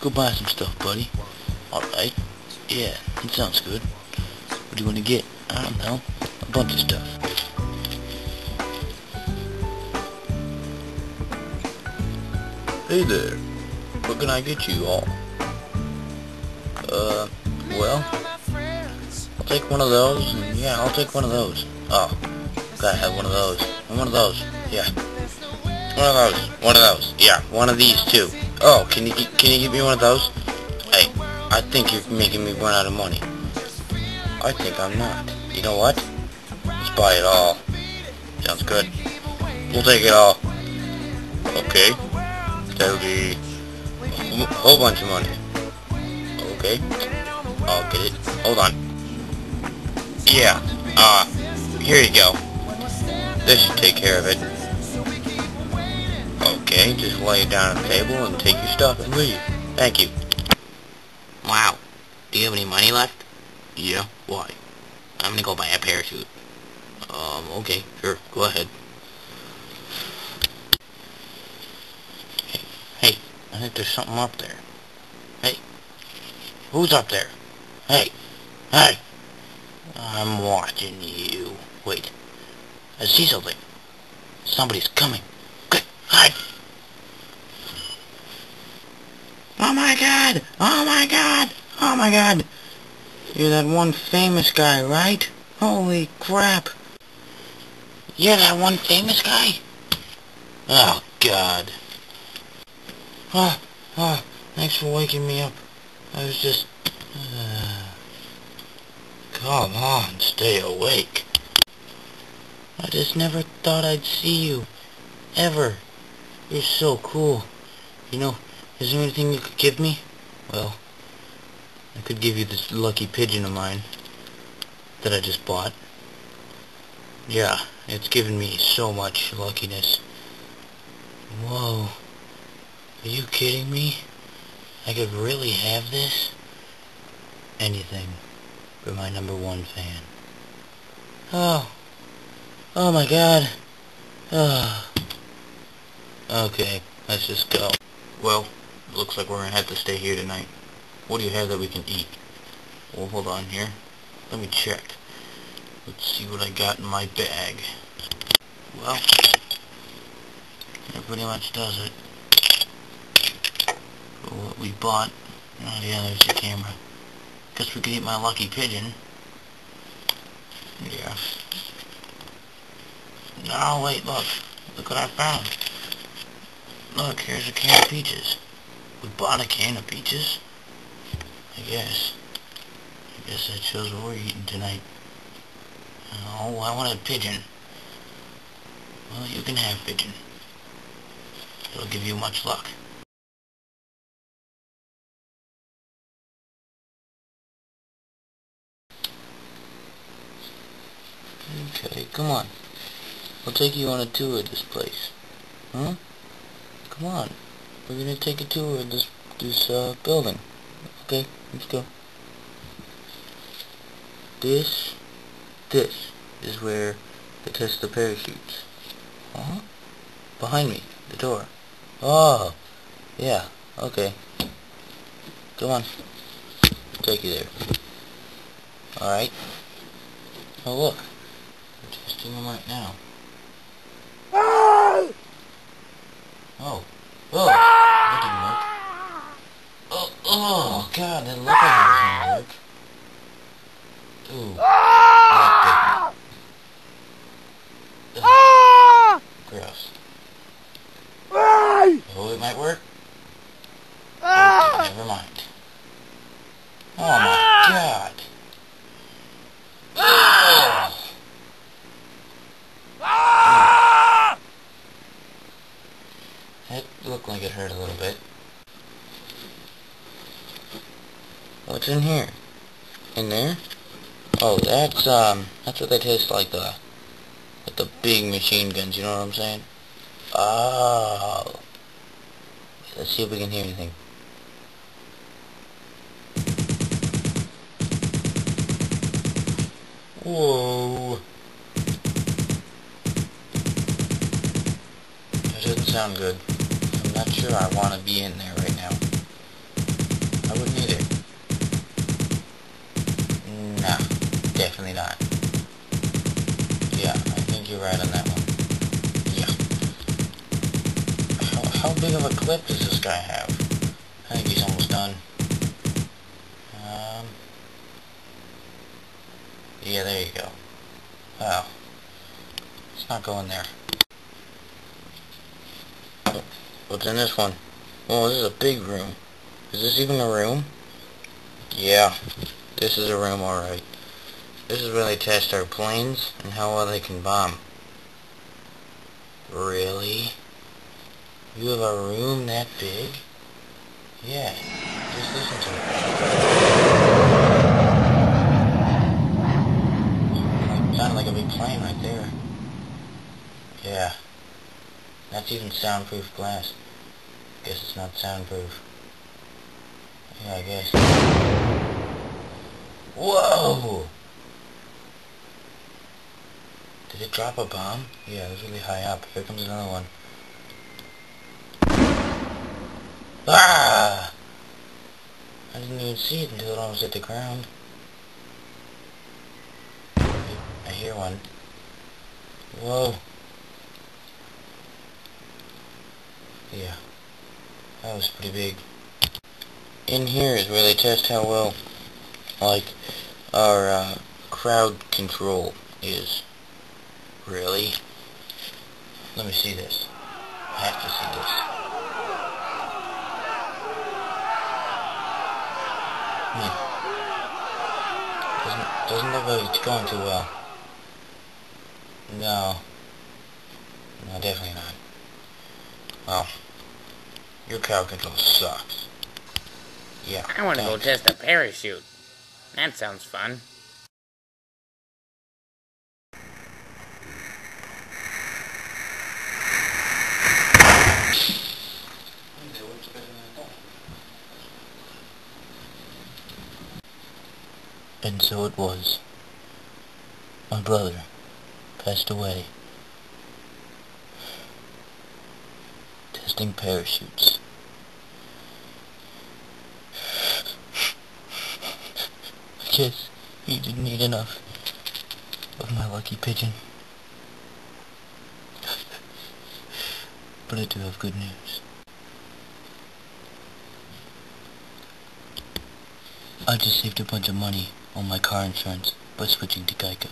go buy some stuff, buddy. Alright. Yeah, that sounds good. What do you want to get? I don't know. A bunch of stuff. Hey there. What can I get you all? Uh, well, I'll take one of those, and yeah, I'll take one of those. Oh, gotta have one of those. And one of those, yeah. One of those, one of those, yeah, one of these too. Oh, can you can you give me one of those? Hey, I think you're making me run out of money. I think I'm not. You know what? Let's buy it all. Sounds good. We'll take it all. Okay. That'll be a whole bunch of money. Okay. I'll get it. Hold on. Yeah. Uh, here you go. This should take care of it. Okay, just lay it down on the table and take your stuff and leave. Thank you. Wow. Do you have any money left? Yeah. Why? I'm gonna go buy a parachute. Um, okay, sure, go ahead. Hey, hey, I think there's something up there. Hey, who's up there? Hey, hey, I'm watching you. Wait, I see something. Somebody's coming. My god! Oh my god! Oh my god! You're that one famous guy, right? Holy crap! You're that one famous guy? Oh god. Oh, oh, thanks for waking me up. I was just... Uh, come on, stay awake. I just never thought I'd see you. Ever. You're so cool. You know, is there anything you could give me? Well, I could give you this lucky pigeon of mine that I just bought. Yeah, it's given me so much luckiness. Whoa. Are you kidding me? I could really have this? Anything for my number one fan. Oh. Oh my god. Oh. Okay, let's just go. Well, looks like we're gonna have to stay here tonight. What do you have that we can eat? Well, hold on here. Let me check. Let's see what I got in my bag. Well, that pretty much does it. For what we bought. Oh yeah, there's the camera. Guess we could eat my lucky pigeon. Yeah. No, wait, look. Look what I found. Look, here's a can of peaches. We bought a can of peaches? I guess. I guess that shows what we're eating tonight. Oh, I want a pigeon. Well, you can have pigeon. It'll give you much luck. Okay, come on. I'll take you on a tour of this place. Huh? Come on. We're gonna take a tour of this this uh, building. Okay, let's go. This, this is where they test the parachutes. Huh? Behind me, the door. Oh, yeah, okay. Come on. I'll take you there. Alright. Oh look, we're testing them right now. Oh! Oh, work. Oh, God, that it was gonna work. Ooh, that didn't. Ugh. Gross. Oh, it might work. Okay, never mind. Oh my God. Oh. That looked like it hurt a little bit. What's in here? In there? Oh, that's, um, that's what they taste like the, like the big machine guns, you know what I'm saying? Oh. Let's see if we can hear anything. Whoa. That doesn't sound good. I'm not sure I want to be in there right now. Definitely not. Yeah, I think you're right on that one. Yeah. How, how big of a clip does this guy have? I think he's almost done. Um, yeah, there you go. Wow. It's not going there. What's in this one? Oh, this is a big room. Is this even a room? Yeah, this is a room, alright. This is where they test our planes and how well they can bomb. Really? You have a room that big? Yeah, just listen to it. Sounded like a big plane right there. Yeah. That's even soundproof glass. Guess it's not soundproof. Yeah, I guess. Whoa! Did it drop a bomb? Yeah, it was really high up. Here comes another one. Ah! I didn't even see it until it almost hit the ground. I hear one. Whoa. Yeah. That was pretty big. In here is where they test how well, like, our uh, crowd control is. Really? Let me see this. I have to see this. Hmm. Doesn't, doesn't look like it's going too well. No. No, definitely not. Well, your crowd control sucks. Yeah. I want to go test a parachute. That sounds fun. And so it was. My brother passed away. Testing parachutes. I guess he didn't eat enough of my lucky pigeon. but I do have good news. I just saved a bunch of money on my car insurance by switching to Geico.